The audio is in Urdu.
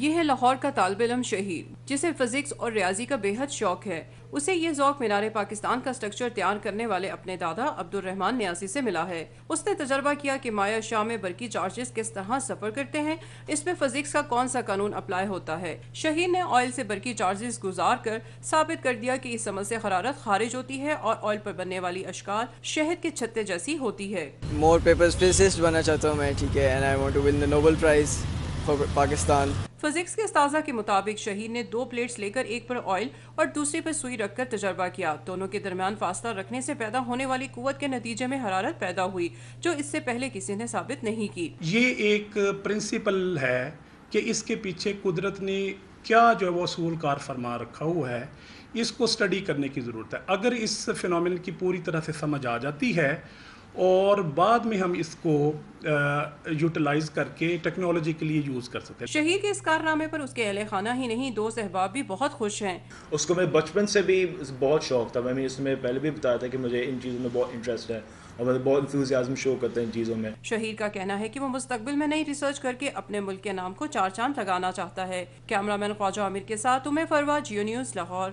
یہ ہے لاہور کا طالب علم شہید، جسے فزکس اور ریاضی کا بے حد شوق ہے۔ اسے یہ ذوق مینار پاکستان کا سٹرکچر تیار کرنے والے اپنے دادا عبد الرحمان نیازی سے ملا ہے۔ اس نے تجربہ کیا کہ مایا شاہ میں برقی چارجز کس طرح سفر کرتے ہیں، اس میں فزکس کا کون سا قانون اپلائی ہوتا ہے۔ شہید نے آئل سے برقی چارجز گزار کر ثابت کر دیا کہ اس عمل سے حرارت خارج ہوتی ہے اور آئل پر بننے والی اشکال شہد کے چھتے جیسی ہوتی ہے۔ مور پیپرز بننا چاہتا ہوں میں، ٹھیک ہے پاکستان۔ فزکس کے استاذہ کے مطابق شہید نے دو پلیٹس لے کر ایک پر آئل اور دوسری پر سوئی رکھ کر تجربہ کیا۔ دونوں کے درمیان فاصلہ رکھنے سے پیدا ہونے والی قوت کے نتیجے میں حرارت پیدا ہوئی جو اس سے پہلے کسی نے ثابت نہیں کی۔ یہ ایک پرنسپل ہے کہ اس کے پیچھے قدرت نے کیا جو ہے وہ اصول کار فرما رکھا ہوا ہے اس کو سٹڈی کرنے کی ضرورت ہے۔ اگر اس فنومن کی پوری طرح سے سمجھ آ جاتی ہے اور بعد میں ہم اس کو یوٹیلائز کر کے ٹیکنالوجی کے لیے یوز کر سکتے ہیں۔ شہید کے اس کارنامے پر اس کے اہل خانہ ہی نہیں دوست احباب بھی بہت خوش ہیں۔ اس کو میں بچپن سے بھی بہت شوق تھا۔ میں اس میں پہلے بھی بتایا تھا کہ مجھے ان چیزوں میں بہت انٹرسٹ ہے اور مجھے بہت انتھوزیازم شو کرتے ہیں ان چیزوں میں۔ شہید کا کہنا ہے کہ وہ مستقبل میں نئی ریسرچ کر کے اپنے ملک کے نام کو چار چاند لگانا چاہتا ہے۔ کیمرہ مین خواجہ عامر کے ساتھ تمہیں فروا جیو نیوز لاہور۔